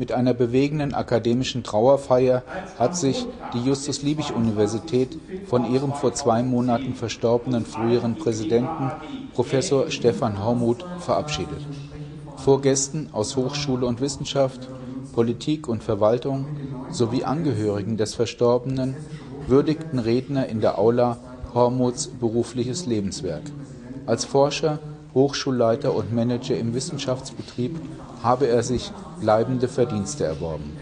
Mit einer bewegenden akademischen Trauerfeier hat sich die Justus-Liebig-Universität von ihrem vor zwei Monaten verstorbenen früheren Präsidenten Professor Stefan Hormuth verabschiedet. Vor Gästen aus Hochschule und Wissenschaft, Politik und Verwaltung sowie Angehörigen des Verstorbenen würdigten Redner in der Aula Hormuths berufliches Lebenswerk. Als Forscher, Hochschulleiter und Manager im Wissenschaftsbetrieb habe er sich bleibende Verdienste erworben.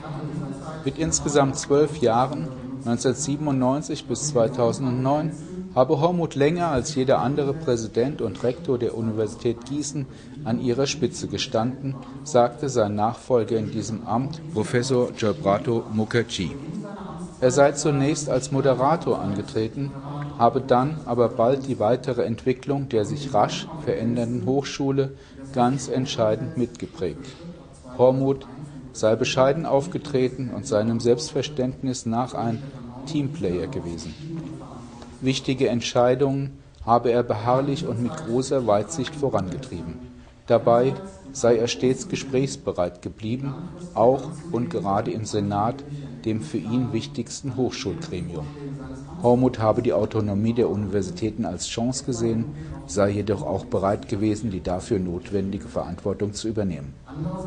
Mit insgesamt zwölf Jahren, 1997 bis 2009, habe Hormuth länger als jeder andere Präsident und Rektor der Universität Gießen an ihrer Spitze gestanden, sagte sein Nachfolger in diesem Amt, Professor Giorbrato Mukherjee. Er sei zunächst als Moderator angetreten, habe dann aber bald die weitere Entwicklung der sich rasch verändernden Hochschule ganz entscheidend mitgeprägt. Hormuth sei bescheiden aufgetreten und seinem Selbstverständnis nach ein Teamplayer gewesen. Wichtige Entscheidungen habe er beharrlich und mit großer Weitsicht vorangetrieben. Dabei sei er stets gesprächsbereit geblieben, auch und gerade im Senat, dem für ihn wichtigsten Hochschulgremium. Hormuth habe die Autonomie der Universitäten als Chance gesehen, sei jedoch auch bereit gewesen, die dafür notwendige Verantwortung zu übernehmen.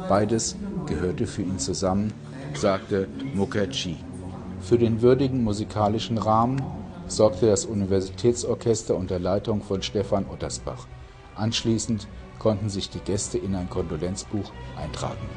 Beides gehörte für ihn zusammen, sagte Mukherjee. Für den würdigen musikalischen Rahmen sorgte das Universitätsorchester unter Leitung von Stefan Ottersbach. Anschließend konnten sich die Gäste in ein Kondolenzbuch eintragen.